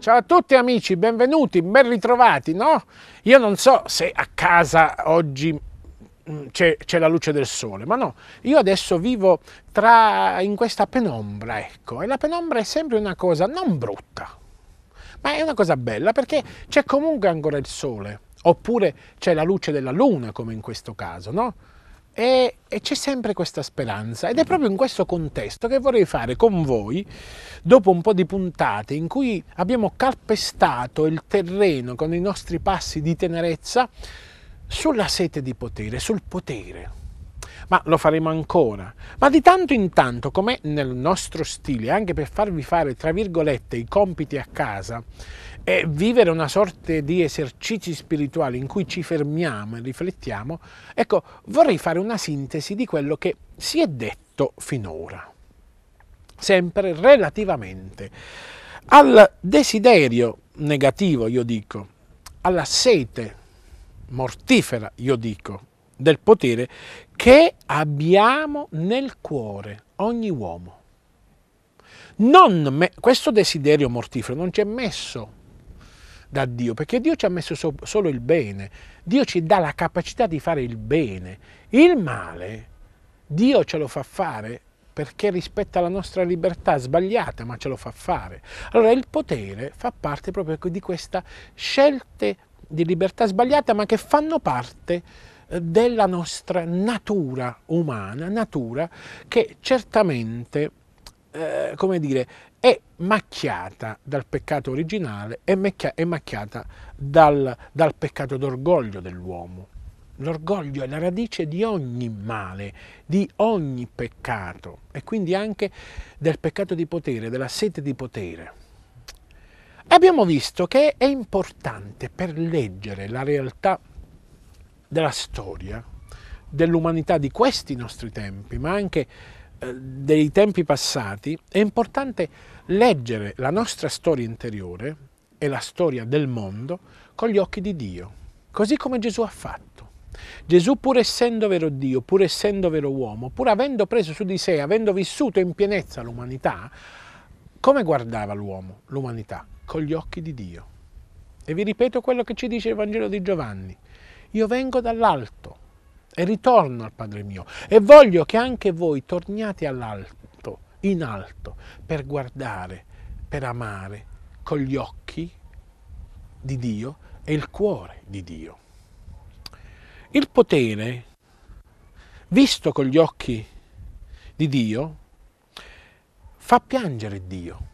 Ciao a tutti amici, benvenuti, ben ritrovati, no? Io non so se a casa oggi mm, c'è, la luce del sole, ma no, io adesso vivo tra, in questa penombra, ecco, e la penombra è sempre una cosa non brutta, ma è una cosa bella perché c'è comunque ancora il sole, oppure c'è la luce della luna, come in questo caso, no? E, e, c'è sempre questa speranza ed è proprio in questo contesto che vorrei fare con voi, dopo un po' di puntate in cui abbiamo calpestato il terreno con i nostri passi di tenerezza, sulla sete di potere, sul potere. Ma lo faremo ancora. Ma di tanto in tanto, come nel nostro stile, anche per farvi fare, tra virgolette, i compiti a casa, e vivere una sorta di esercizi spirituali in cui ci fermiamo e riflettiamo, ecco, vorrei fare una sintesi di quello che si è detto finora, sempre relativamente al desiderio negativo, io dico, alla sete mortifera, io dico, del potere che abbiamo nel cuore, ogni uomo. Me, questo desiderio mortifero non ci è messo da Dio, perché Dio ci ha messo so, solo il bene, Dio ci dà la capacità di fare il bene. Il male, Dio ce lo fa fare perché rispetta la nostra libertà sbagliata, ma ce lo fa fare. Allora il potere fa parte proprio di queste scelte di libertà sbagliata, ma che fanno parte della nostra natura umana, natura che certamente, eh, come dire, è macchiata dal peccato originale, è, è macchiata dal, dal peccato d'orgoglio dell'uomo. L'orgoglio è la radice di ogni male, di ogni peccato e quindi anche del peccato di potere, della sete di potere. Abbiamo visto che è importante per leggere la realtà della storia, dell'umanità di questi nostri tempi, ma anche eh, dei tempi passati, è importante leggere la nostra storia interiore e la storia del mondo con gli occhi di Dio, così come Gesù ha fatto. Gesù, pur essendo vero Dio, pur essendo vero uomo, pur avendo preso su di sé, avendo vissuto in pienezza l'umanità, come guardava l'uomo, l'umanità? Con gli occhi di Dio. E vi ripeto quello che ci dice il Vangelo di Giovanni. Io vengo dall'alto, e ritorno al Padre mio e voglio che anche voi torniate all'alto, in alto, per guardare, per amare con gli occhi di Dio e il cuore di Dio. Il potere, visto con gli occhi di Dio, fa piangere Dio.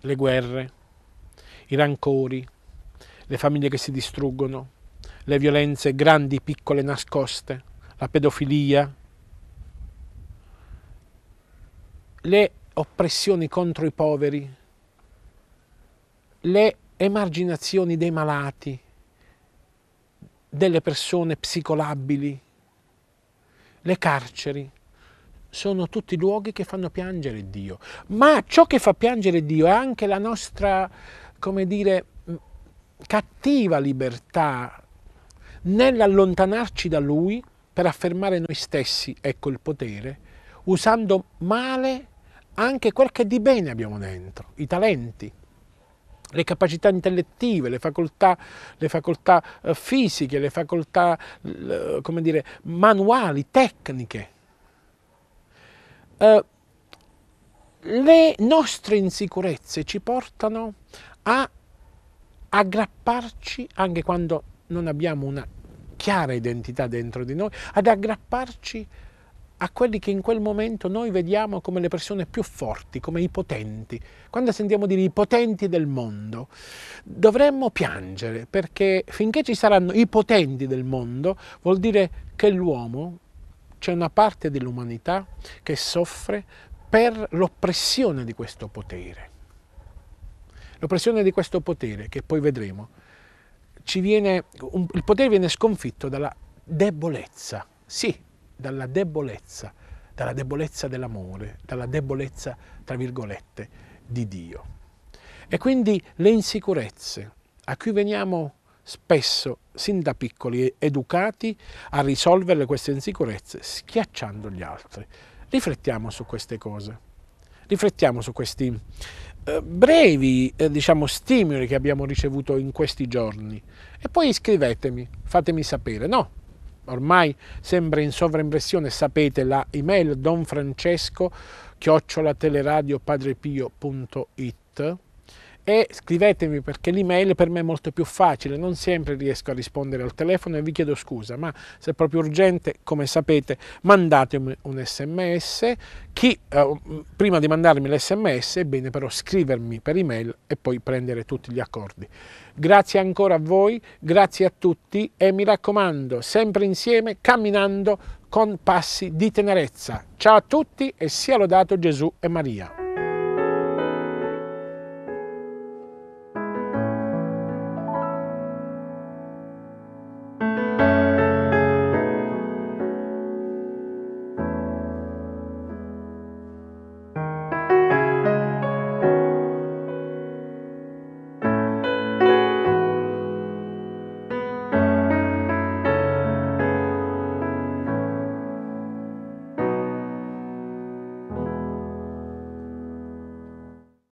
Le guerre, i rancori, le famiglie che si distruggono, le violenze grandi, piccole, nascoste, la pedofilia, le oppressioni contro i poveri, le emarginazioni dei malati, delle persone psicolabili, le carceri, sono tutti luoghi che fanno piangere Dio. Ma ciò che fa piangere Dio è anche la nostra, come dire, cattiva libertà nell'allontanarci da Lui per affermare noi stessi, ecco il potere, usando male anche quel che di bene abbiamo dentro, i talenti, le capacità intellettive, le facoltà, le facoltà eh, fisiche, le facoltà, come dire, manuali, tecniche. Uh, le nostre insicurezze ci portano a aggrapparci anche quando non abbiamo una chiara identità dentro di noi, ad aggrapparci a quelli che in quel momento noi vediamo come le persone più forti, come i potenti. Quando sentiamo dire i potenti del mondo, dovremmo piangere perché finché ci saranno i potenti del mondo vuol dire che l'uomo, c'è una parte dell'umanità che soffre per l'oppressione di questo potere. L'oppressione di questo potere che poi vedremo viene, un, il potere viene sconfitto dalla debolezza, sì, dalla debolezza, dalla debolezza dell'amore, dalla debolezza, tra virgolette, di Dio. E quindi le insicurezze a cui veniamo spesso, sin da piccoli, educati a risolvere queste insicurezze schiacciando gli altri. Riflettiamo su queste cose, riflettiamo su questi brevi eh, diciamo, stimoli che abbiamo ricevuto in questi giorni e poi iscrivetemi, fatemi sapere. No, ormai sembra in sovraimpressione, sapete la email donfrancesco chiocciolateleradio.padrepio.it e scrivetemi perché l'email per me è molto più facile, non sempre riesco a rispondere al telefono e vi chiedo scusa, ma se è proprio urgente, come sapete, mandatemi un sms. Chi, eh, prima di mandarmi l'sms è bene però scrivermi per email e poi prendere tutti gli accordi. Grazie ancora a voi, grazie a tutti e mi raccomando, sempre insieme, camminando con passi di tenerezza. Ciao a tutti e sia lodato Gesù e Maria.